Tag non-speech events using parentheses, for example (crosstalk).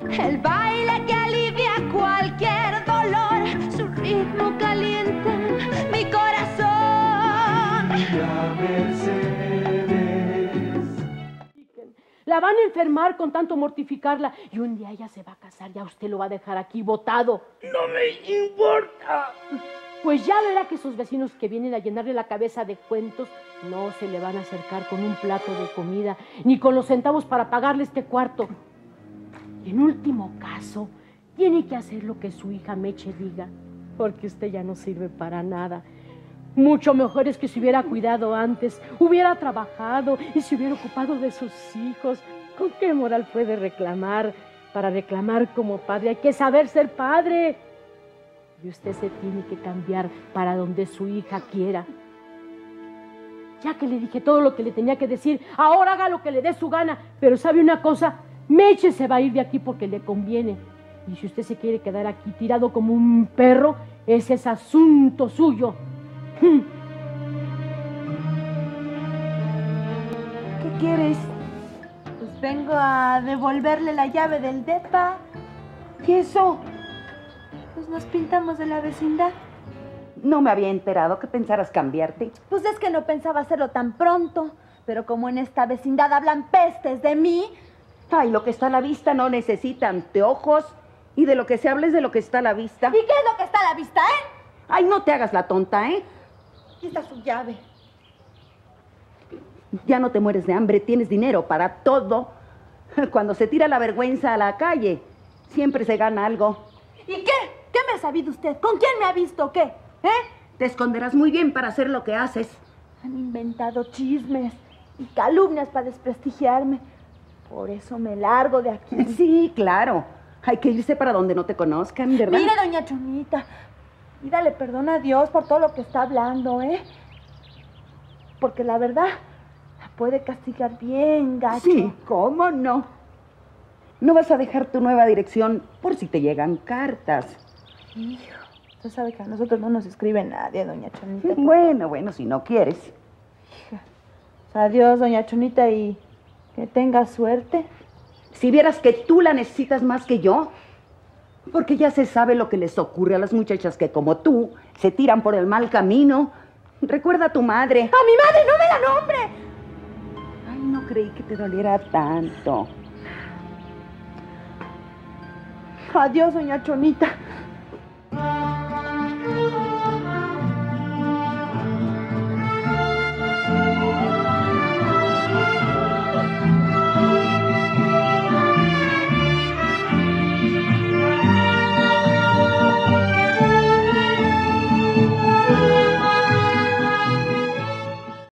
El baile que alivia cualquier dolor, su ritmo calienta mi corazón. La van a enfermar con tanto mortificarla y un día ella se va a casar, ya usted lo va a dejar aquí botado. No me importa. Pues ya verá que sus vecinos que vienen a llenarle la cabeza de cuentos no se le van a acercar con un plato de comida ni con los centavos para pagarle este cuarto. En último caso, tiene que hacer lo que su hija Meche diga, porque usted ya no sirve para nada. Mucho mejor es que se hubiera cuidado antes, hubiera trabajado y se hubiera ocupado de sus hijos. ¿Con qué moral puede reclamar? Para reclamar como padre hay que saber ser padre. Y usted se tiene que cambiar para donde su hija quiera. Ya que le dije todo lo que le tenía que decir, ahora haga lo que le dé su gana. Pero sabe una cosa, Meche se va a ir de aquí porque le conviene. Y si usted se quiere quedar aquí tirado como un perro, ese es asunto suyo. ¿Qué quieres? Pues vengo a devolverle la llave del DEPA. ¿Y eso? Pues nos pintamos de la vecindad. No me había enterado que pensaras cambiarte. Pues es que no pensaba hacerlo tan pronto. Pero como en esta vecindad hablan pestes de mí. Ay, lo que está a la vista no necesita anteojos. Y de lo que se habla es de lo que está a la vista. ¿Y qué es lo que está a la vista, eh? Ay, no te hagas la tonta, ¿eh? Aquí está su llave. Ya no te mueres de hambre, tienes dinero para todo. Cuando se tira la vergüenza a la calle, siempre se gana algo. ¿Y qué? ¿Qué me ha sabido usted? ¿Con quién me ha visto o qué? ¿Eh? Te esconderás muy bien para hacer lo que haces. Han inventado chismes y calumnias para desprestigiarme. Por eso me largo de aquí. (laughs) Sí, claro. Hay que irse para donde no te conozcan, ¿verdad? Mire, doña Chonita, pídale perdón a Dios por todo lo que está hablando, ¿eh? Porque la verdad la puede castigar bien, gacho. Sí, ¿cómo no? No vas a dejar tu nueva dirección por si te llegan cartas. Hijo, usted sabe que a nosotros no nos escribe nadie, doña Chonita. Bueno, bueno, si no quieres. Hija, pues adiós, doña Chonita, y que tenga suerte. Si vieras que tú la necesitas más que yo. Porque ya se sabe lo que les ocurre a las muchachas que como tú se tiran por el mal camino. Recuerda a tu madre. ¡A mi madre no me la nombre! Ay, no creí que te doliera tanto. Adiós, doña Chonita.